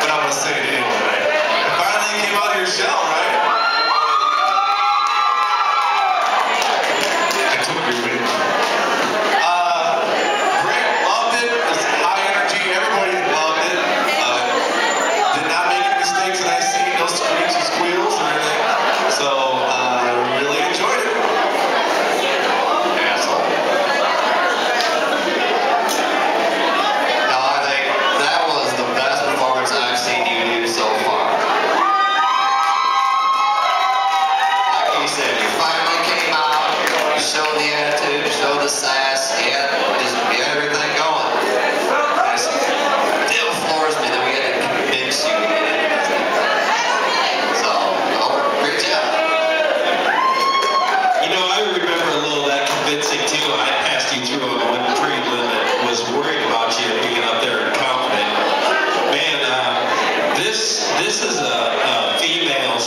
but I'm gonna say it anyway. And finally, came out of your shell, right? I. Uh, loved it. It was high energy. Everybody loved it. Uh, did not make any mistakes that I see. No screams or squeals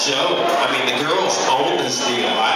show. I mean, the girls own this deal. I